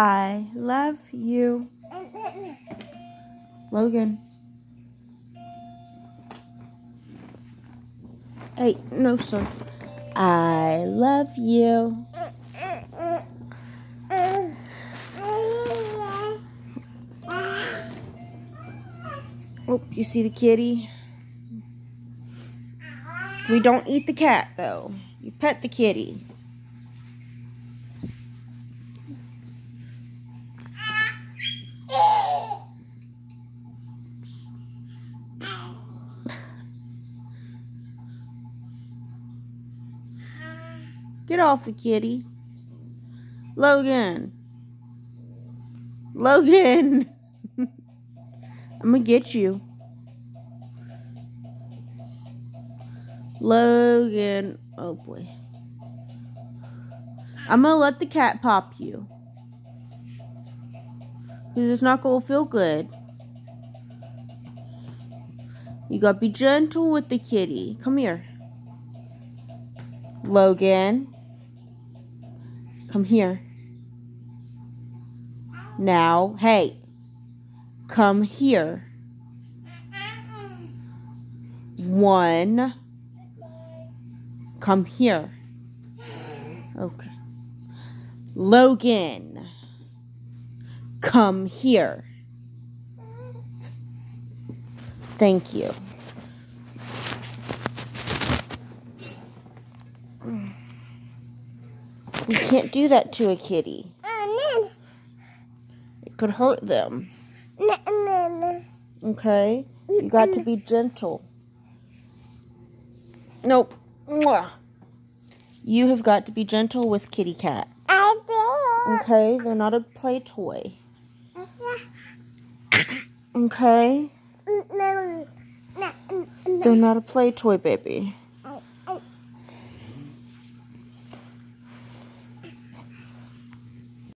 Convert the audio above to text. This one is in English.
I love you. Logan. Hey, no, sir. I love you. Oh, you see the kitty? We don't eat the cat, though. You pet the kitty. Get off the kitty. Logan. Logan. I'm gonna get you. Logan. Oh boy. I'm gonna let the cat pop you. Because it's not gonna feel good. You gotta be gentle with the kitty. Come here. Logan. Come here. Now, hey. Come here. One. Come here. Okay. Logan. Come here. Thank you. You can't do that to a kitty. It could hurt them. Okay? You got to be gentle. Nope. You have got to be gentle with kitty cat. Okay? They're not a play toy. Okay? They're not a play toy, baby.